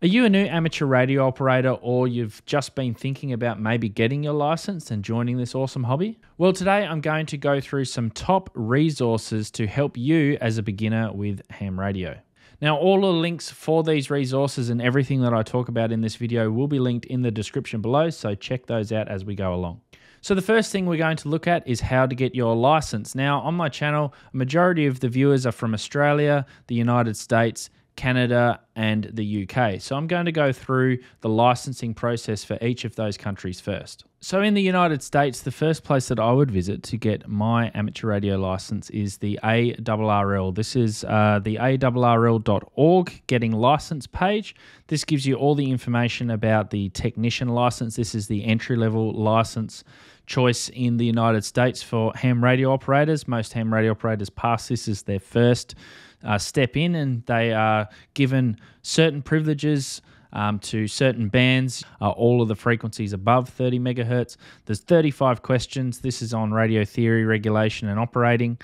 Are you a new amateur radio operator or you've just been thinking about maybe getting your license and joining this awesome hobby? Well, today I'm going to go through some top resources to help you as a beginner with ham radio. Now, all the links for these resources and everything that I talk about in this video will be linked in the description below, so check those out as we go along. So the first thing we're going to look at is how to get your license. Now, on my channel, a majority of the viewers are from Australia, the United States, Canada, and the UK. So I'm going to go through the licensing process for each of those countries first. So in the United States, the first place that I would visit to get my amateur radio license is the ARRL. This is uh, the ARRL.org getting license page. This gives you all the information about the technician license. This is the entry level license choice in the United States for ham radio operators. Most ham radio operators pass this as their first uh, step in and they are given certain privileges um, to certain bands, uh, all of the frequencies above 30 megahertz. There's 35 questions. This is on radio theory, regulation, and operating.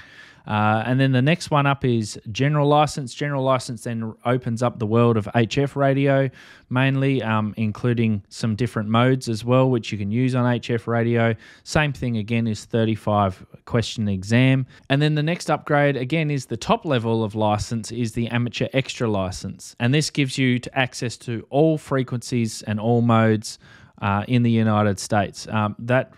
Uh, and then the next one up is general license. General license then opens up the world of HF radio, mainly, um, including some different modes as well, which you can use on HF radio. Same thing again is 35 question exam. And then the next upgrade again is the top level of license is the amateur extra license. And this gives you to access to all frequencies and all modes uh, in the United States. Um, that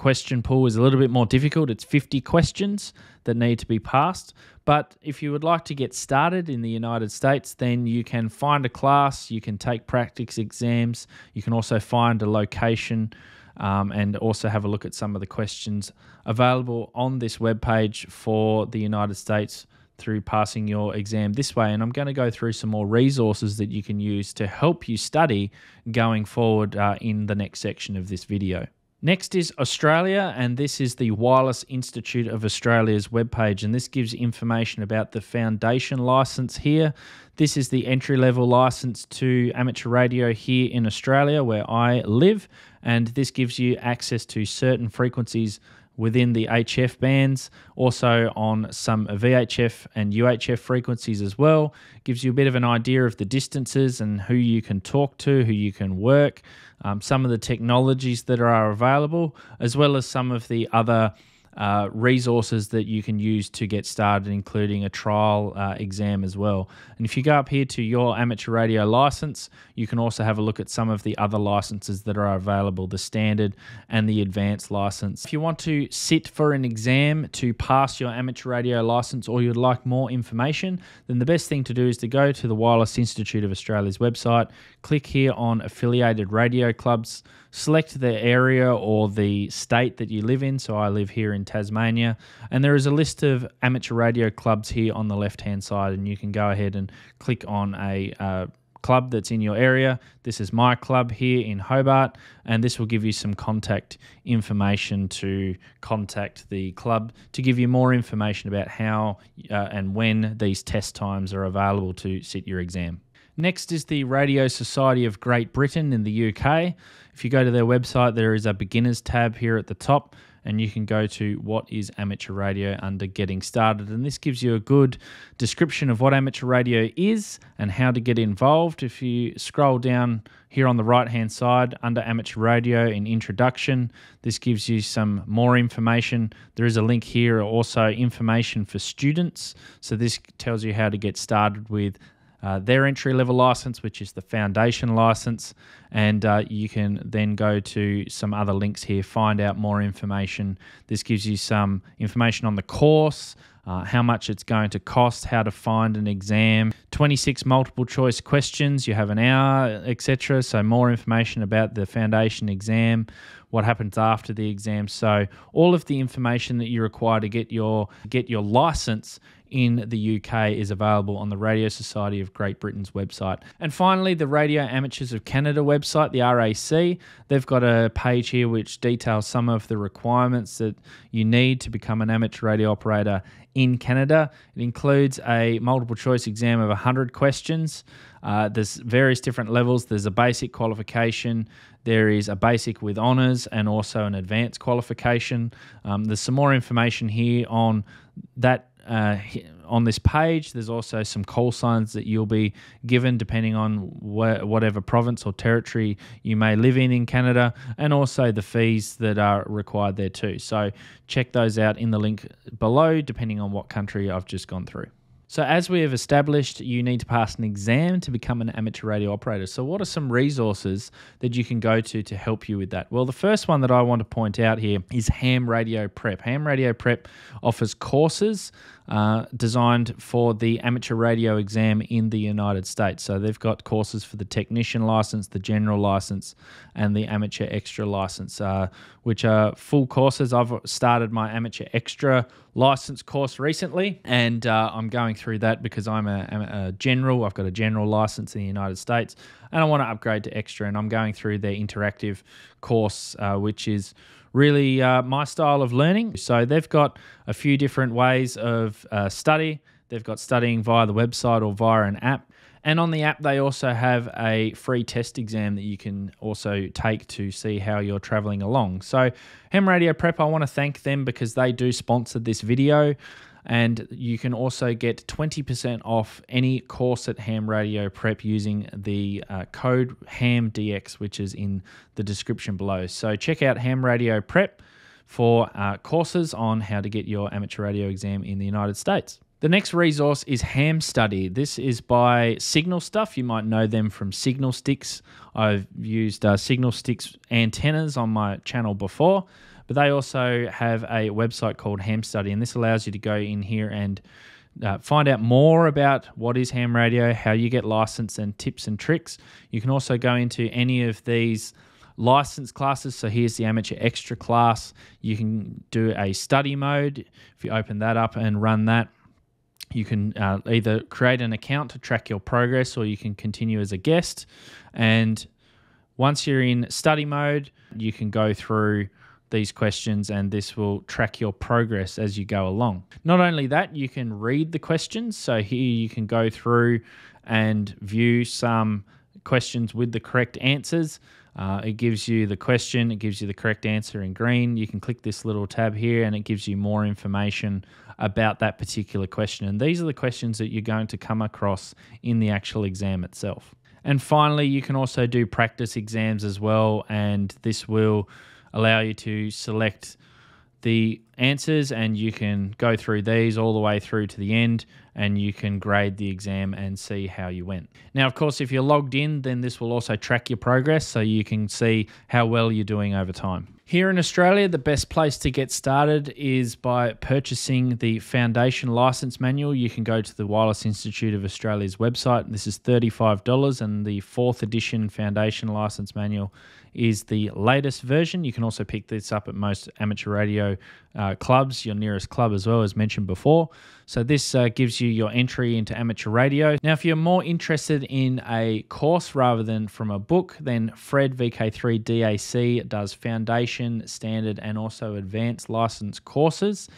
question pool is a little bit more difficult. It's 50 questions that need to be passed. But if you would like to get started in the United States, then you can find a class, you can take practice exams, you can also find a location. Um, and also have a look at some of the questions available on this webpage for the United States through passing your exam this way. And I'm going to go through some more resources that you can use to help you study going forward uh, in the next section of this video. Next is Australia, and this is the Wireless Institute of Australia's webpage, and this gives information about the foundation license here. This is the entry level license to amateur radio here in Australia, where I live, and this gives you access to certain frequencies within the HF bands, also on some VHF and UHF frequencies as well. Gives you a bit of an idea of the distances and who you can talk to, who you can work, um, some of the technologies that are available, as well as some of the other uh, resources that you can use to get started, including a trial uh, exam as well. And if you go up here to your amateur radio license, you can also have a look at some of the other licenses that are available the standard and the advanced license. If you want to sit for an exam to pass your amateur radio license or you'd like more information, then the best thing to do is to go to the Wireless Institute of Australia's website, click here on affiliated radio clubs select the area or the state that you live in. So I live here in Tasmania, and there is a list of amateur radio clubs here on the left hand side, and you can go ahead and click on a uh, club that's in your area. This is my club here in Hobart, and this will give you some contact information to contact the club to give you more information about how uh, and when these test times are available to sit your exam. Next is the Radio Society of Great Britain in the UK. If you go to their website, there is a beginners tab here at the top, and you can go to what is amateur radio under getting started. And this gives you a good description of what amateur radio is and how to get involved. If you scroll down here on the right hand side under amateur radio in introduction, this gives you some more information. There is a link here, also information for students. So this tells you how to get started with uh, their entry level license, which is the foundation license. And uh, you can then go to some other links here, find out more information. This gives you some information on the course, uh, how much it's going to cost, how to find an exam, 26 multiple choice questions, you have an hour, etc. So, more information about the foundation exam, what happens after the exam. So, all of the information that you require to get your get your license in the UK is available on the Radio Society of Great Britain's website. And finally, the Radio Amateurs of Canada website, the RAC, they've got a page here which details some of the requirements that you need to become an amateur radio operator in Canada. It includes a multiple choice exam of 100 questions. Uh, there's various different levels. There's a basic qualification, there is a basic with honours, and also an advanced qualification. Um, there's some more information here on that uh, on this page. There's also some call signs that you'll be given depending on wh- whatever province or territory you may live in in Canada, and also the fees that are required there too. So check those out in the link below, depending on what country I've just gone through. So, as we have established, you need to pass an exam to become an amateur radio operator. So, what are some resources that you can go to to help you with that? Well, the first one that I want to point out here is Ham Radio Prep. Ham Radio Prep offers courses uh, designed for the amateur radio exam in the United States. So, they've got courses for the technician license, the general license, and the amateur extra license, uh, which are full courses. I've started my amateur extra license course recently, and uh, I'm going through that because I'm a, a, general. I've got a general license in the United States, and I want to upgrade to extra. And I'm going through their interactive course, uh, which is really uh, my style of learning. So they've got a few different ways of uh, study. They've got studying via the website or via an app. And on the app, they also have a free test exam that you can also take to see how you're traveling along. So, Ham Radio Prep, I want to thank them because they do sponsor this video. And you can also get 20% off any course at Ham Radio Prep using the uh, code HAMDX, which is in the description below. So, check out Ham Radio Prep for uh, courses on how to get your amateur radio exam in the United States. The next resource is Ham Study. This is by Signal Stuff. You might know them from Signal Sticks. I've used uh, Signal Sticks antennas on my channel before, but they also have a website called Ham Study, and this allows you to go in here and uh, find out more about what is ham radio, how you get licensed, and tips and tricks. You can also go into any of these license classes. So here's the amateur extra class. You can do a study mode. If you open that up and run that, you can uh, either create an account to track your progress or you can continue as a guest. And once you're in study mode, you can go through these questions and this will track your progress as you go along. Not only that, you can read the questions. So here you can go through and view some questions with the correct answers. Uh, it gives you the question, it gives you the correct answer in green. You can click this little tab here and it gives you more information about that particular question. And these are the questions that you're going to come across in the actual exam itself. And finally, you can also do practice exams as well, and this will allow you to select the answers and you can go through these all the way through to the end and you can grade the exam and see how you went. Now, of course, if you're logged in, then this will also track your progress so you can see how well you're doing over time. Here in Australia, the best place to get started is by purchasing the Foundation License Manual. You can go to the Wireless Institute of Australia's website. This is $35, and the fourth edition Foundation License Manual is the latest version. You can also pick this up at most amateur radio uh, clubs, your nearest club as well, as mentioned before. So, this uh, gives you your entry into amateur radio. Now, if you're more interested in a course rather than from a book, then Fred VK3 DAC does foundation, standard, and also advanced license courses.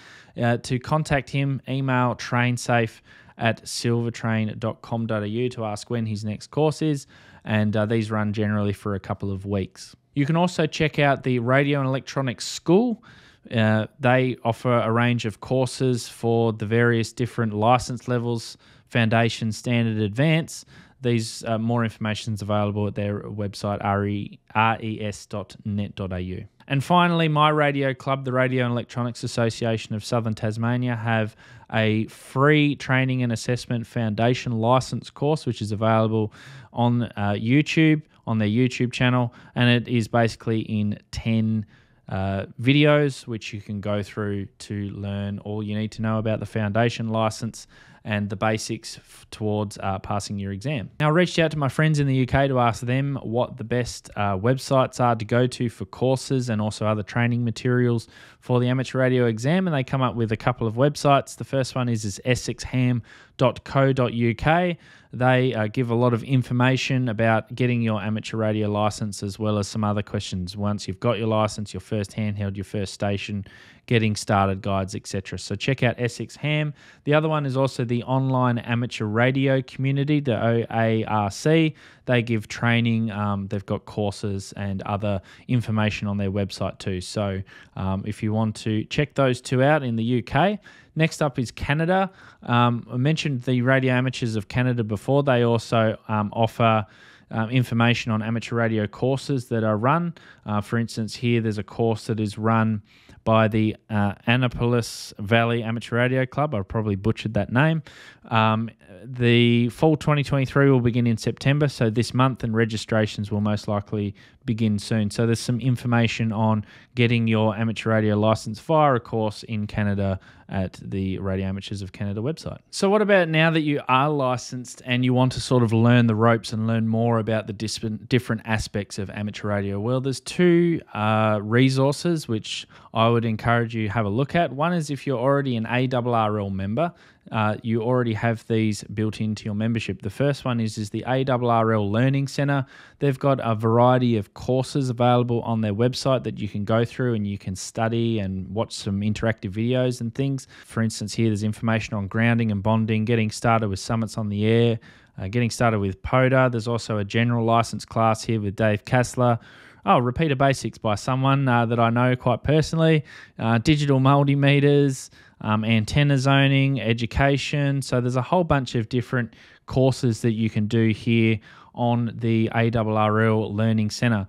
Uh, to contact him, email trainsafe at silvertrain.com.au to ask when his next course is and uh, these run generally for a couple of weeks. You can also check out the Radio and Electronics School. Uh, they offer a range of courses for the various different license levels foundation, standard, advanced. These uh, more information is available at their website re, res.net.au. And finally, my radio club, the Radio and Electronics Association of Southern Tasmania, have a free training and assessment foundation license course, which is available on uh, YouTube, on their YouTube channel. And it is basically in 10 uh, videos, which you can go through to learn all you need to know about the foundation license and the basics f- towards uh, passing your exam. Now, I reached out to my friends in the UK to ask them what the best uh, websites are to go to for courses and also other training materials for the amateur radio exam, and they come up with a couple of websites. The first one is, is essexham.co.uk. They uh, give a lot of information about getting your amateur radio license as well as some other questions. Once you've got your license, your first handheld, your first station, getting started guides, etc. So check out Essex Ham. The other one is also the Online Amateur Radio Community, the OARC. They give training, um, they've got courses and other information on their website too. So um, if you want to check those two out in the UK, Next up is Canada. Um, I mentioned the Radio Amateurs of Canada before. They also um, offer um, information on amateur radio courses that are run. Uh, for instance, here there's a course that is run by the uh, Annapolis Valley Amateur Radio Club. I've probably butchered that name. Um, the fall 2023 will begin in September, so this month, and registrations will most likely begin soon. So there's some information on getting your amateur radio license via a course in Canada at the Radio Amateurs of Canada website. So, what about now that you are licensed and you want to sort of learn the ropes and learn more about the different aspects of amateur radio? Well, there's two uh, resources which I would encourage you have a look at. One is if you're already an ARRL member, uh, you already have these built into your membership. The first one is, is the ARRL Learning Center. They've got a variety of courses available on their website that you can go through and you can study and watch some interactive videos and things. For instance, here there's information on grounding and bonding, getting started with summits on the air, uh, getting started with POTA. There's also a general license class here with Dave Casler. Oh, Repeater Basics by someone uh, that I know quite personally. Uh, digital multimeters, um, antenna zoning, education. So there's a whole bunch of different courses that you can do here on the ARRL Learning Centre.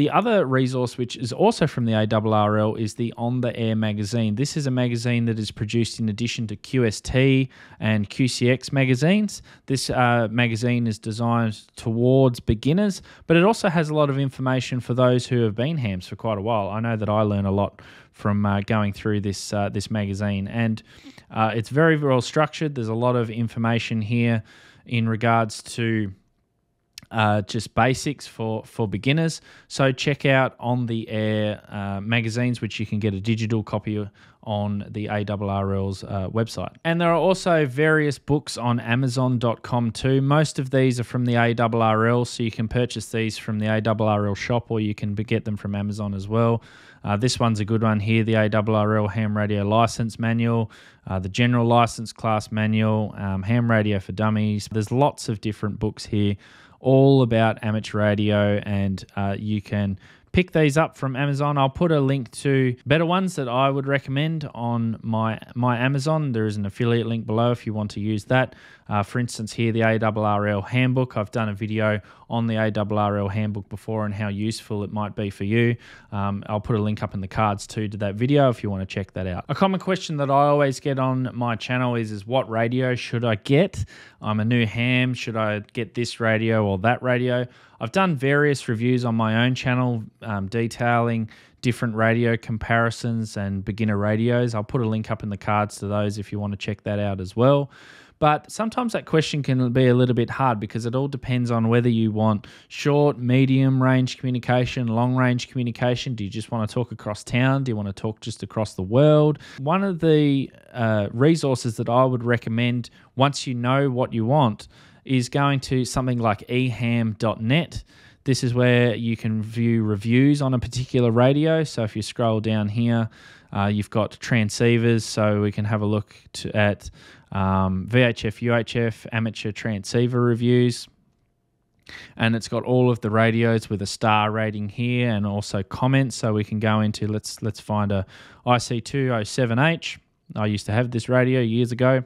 The other resource, which is also from the ARRL, is the On the Air magazine. This is a magazine that is produced in addition to QST and QEX magazines. This uh, magazine is designed towards beginners, but it also has a lot of information for those who have been hams for quite a while. I know that I learn a lot from uh, going through this uh, this magazine, and uh, it's very well structured. There's a lot of information here in regards to uh, just basics for, for beginners. So check out On the Air uh, magazines, which you can get a digital copy on the ARRL's uh, website. And there are also various books on Amazon.com too. Most of these are from the ARRL, so you can purchase these from the ARRL shop or you can get them from Amazon as well. Uh, this one's a good one here the ARRL Ham Radio License Manual, uh, the General License Class Manual, um, Ham Radio for Dummies. There's lots of different books here all about amateur radio, and uh, you can pick these up from Amazon. I'll put a link to better ones that I would recommend on my my Amazon. There is an affiliate link below if you want to use that. Uh, for instance, here the ARRL handbook. I've done a video on the ARRL handbook before and how useful it might be for you. Um, I'll put a link up in the cards too to that video if you want to check that out. A common question that I always get on my channel is, is what radio should I get? I'm a new ham. Should I get this radio or that radio? I've done various reviews on my own channel um, detailing different radio comparisons and beginner radios. I'll put a link up in the cards to those if you want to check that out as well. But sometimes that question can be a little bit hard because it all depends on whether you want short, medium range communication, long range communication. Do you just want to talk across town? Do you want to talk just across the world? One of the uh, resources that I would recommend once you know what you want is going to something like eham.net. This is where you can view reviews on a particular radio. So if you scroll down here, uh, you've got transceivers, so we can have a look to, at um, VHF, UHF, amateur transceiver reviews. And it's got all of the radios with a star rating here and also comments. So we can go into let's let's find a IC207H. I used to have this radio years ago.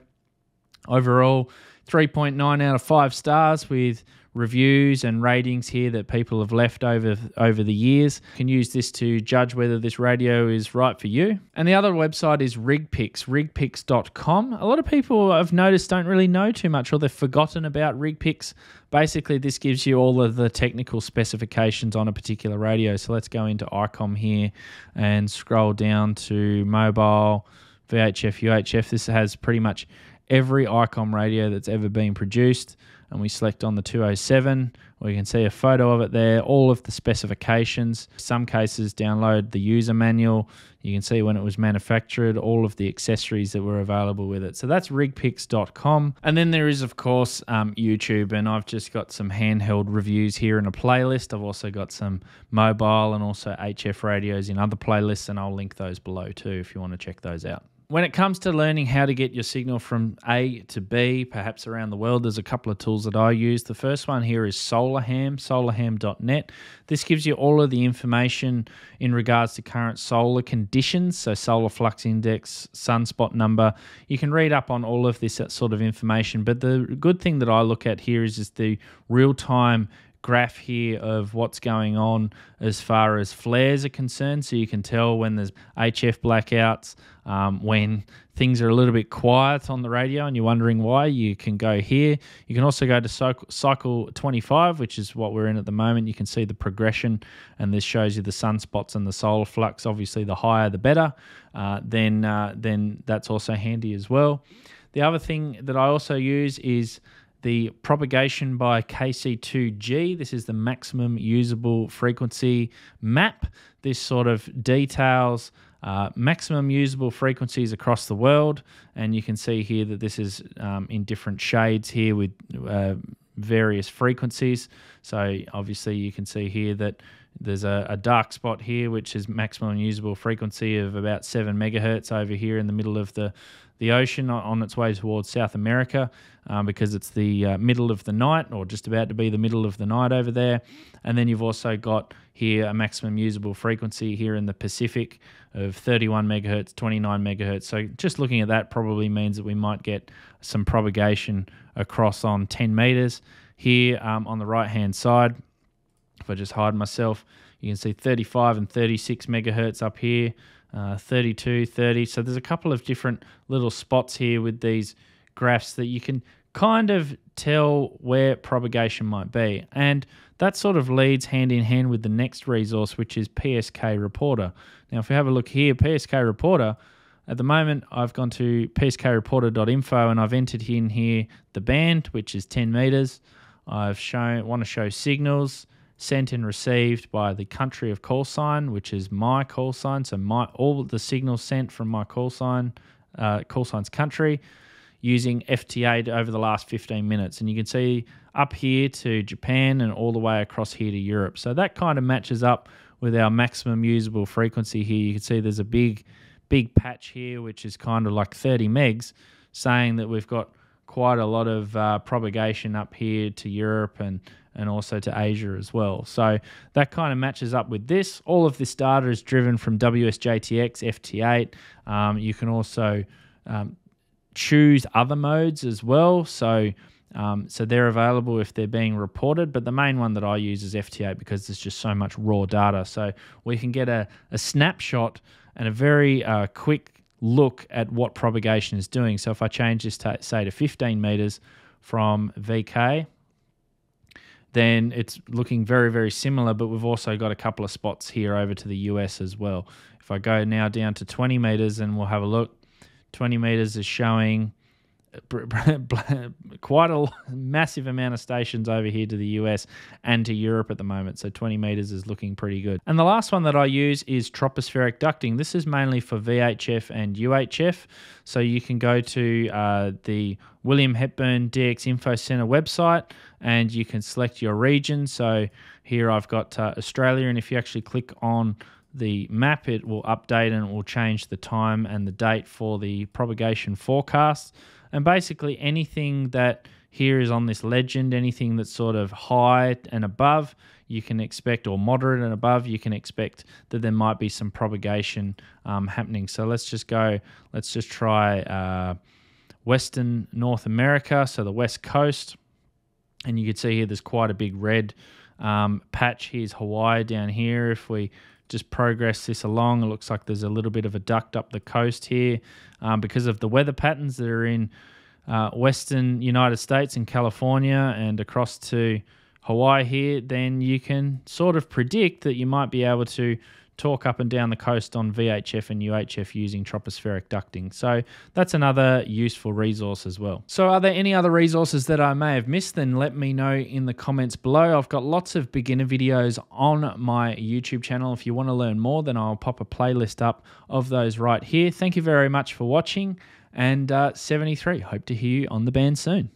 Overall, 3.9 out of 5 stars with reviews and ratings here that people have left over over the years. You can use this to judge whether this radio is right for you. And the other website is RigPix, rigpix.com. A lot of people I've noticed don't really know too much or they've forgotten about RigPix. Basically, this gives you all of the technical specifications on a particular radio. So let's go into ICOM here and scroll down to mobile, VHF, UHF. This has pretty much every ICOM radio that's ever been produced and we select on the 207 we can see a photo of it there all of the specifications. Some cases download the user manual. You can see when it was manufactured all of the accessories that were available with it. So that's rigpix.com and then there is of course um, youtube and i've just got some handheld reviews here in a playlist. I've also got some mobile and also hf radios in other playlists and i'll link those below too if you want to check those out When it comes to learning how to get your signal from A to B, perhaps around the world, there's a couple of tools that I use. The first one here is SolarHam, solarham.net. This gives you all of the information in regards to current solar conditions, so solar flux index, sunspot number. You can read up on all of this sort of information, but the good thing that I look at here is just the real time graph here of what's going on as far as flares are concerned. So you can tell when there's HF blackouts, um, when things are a little bit quiet on the radio and you're wondering why, you can go here. You can also go to cycle, cycle 25, which is what we're in at the moment. You can see the progression, and this shows you the sunspots and the solar flux. Obviously, the higher the better. Uh, then, uh, then that's also handy as well. The other thing that I also use is the propagation by KC2G. This is the maximum usable frequency map. This sort of details uh, maximum usable frequencies across the world. And you can see here that this is um, in different shades here with uh, various frequencies. So obviously you can see here that there's a, a, dark spot here, which is maximum usable frequency of about seven megahertz over here in the middle of the the ocean on its way towards South America um, because it's the uh, middle of the night or just about to be the middle of the night over there. And then you've also got here a maximum usable frequency here in the Pacific of 31 megahertz, 29 megahertz. So just looking at that probably means that we might get some propagation across on 10 meters. Here um, on the right hand side, if I just hide myself, you can see 35 and 36 megahertz up here uh, 32, 30. So there's a couple of different little spots here with these graphs that you can kind of tell where propagation might be. And that sort of leads hand in hand with the next resource, which is PSK Reporter. Now, if we have a look here, PSK Reporter, at the moment, I've gone to pskreporter.info and I've entered in here the band, which is 10 meters. I've shown want to show signals sent and received by the country of call sign, which is my call sign. So my all the signals sent from my call sign, uh, call sign's country, using FT8 over the last 15 minutes, and you can see up here to Japan and all the way across here to Europe. So that kind of matches up with our maximum usable frequency here. You can see there's a big, big patch here, which is kind of like 30 megs, saying that we've got quite a lot of uh, propagation up here to Europe and and also to Asia as well. So that kind of matches up with this. All of this data is driven from WSJTX FT8. Um, you can also um, choose other modes as well. So um, so they're available if they're being reported, but the main one that I use is FT8 because there's just so much raw data. So we can get a, a snapshot and a very uh, quick look at what propagation is doing. So if I change this to say to 15 meters from VK, then it's looking very, very similar, but we've also got a couple of spots here over to the US as well. If I go now down to 20 meters and we'll have a look, 20 meters is showing quite a massive amount of stations over here to the US and to Europe at the moment. So 20 meters is looking pretty good. And the last one that I use is tropospheric ducting. This is mainly for VHF and UHF. So you can go to uh, the William Hepburn DX Info Center website and you can select your region. So here I've got uh, Australia, and if you actually click on the map, it will update and it will change the time and the date for the propagation forecast. And basically, anything that here is on this legend, anything that's sort of high and above, you can expect, or moderate and above, you can expect that there might be some propagation um, happening. So let's just go, let's just try uh, Western North America, so the West Coast. And you can see here there's quite a big red um, patch. Here's Hawaii down here. If we just progress this along. It looks like there's a little bit of a duct up the coast here um, because of the weather patterns that are in uh, western United States and California and across to Hawaii here. Then you can sort of predict that you might be able to talk up and down the coast on VHF and UHF using tropospheric ducting. So that's another useful resource as well. So are there any other resources that I may have missed? Then let me know in the comments below. I've got lots of beginner videos on my YouTube channel. If you want to learn more, then I'll pop a playlist up of those right here. Thank you very much for watching. And uh, 73, hope to hear you on the band soon.